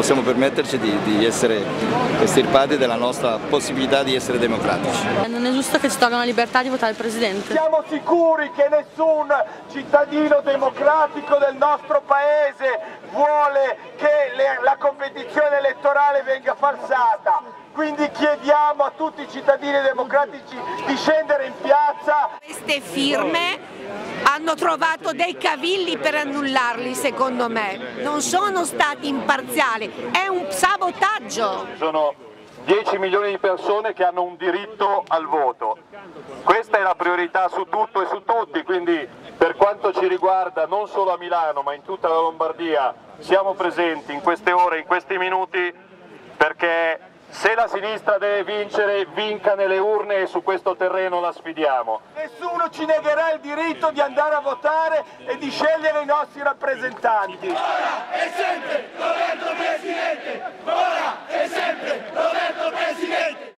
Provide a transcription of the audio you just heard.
possiamo permetterci di, di essere estirpati dalla nostra possibilità di essere democratici. Non è giusto che ci tolgano la libertà di votare il Presidente. Siamo sicuri che nessun cittadino democratico del nostro Paese vuole che le, la competizione elettorale venga falsata. Quindi chiediamo a tutti i cittadini democratici di scendere in piazza. Queste firme hanno trovato dei cavilli per annullarli secondo me, non sono stati imparziali, è un sabotaggio. Sono 10 milioni di persone che hanno un diritto al voto. Questa è la priorità su tutto e su tutti, quindi per quanto ci riguarda non solo a Milano ma in tutta la Lombardia siamo presenti in queste ore, in questi minuti perché se la sinistra deve vincere, vinca nelle urne e su questo terreno la sfidiamo. Nessuno ci negherà il diritto di andare a votare e di scegliere i nostri rappresentanti. Ora e sempre, governo Presidente!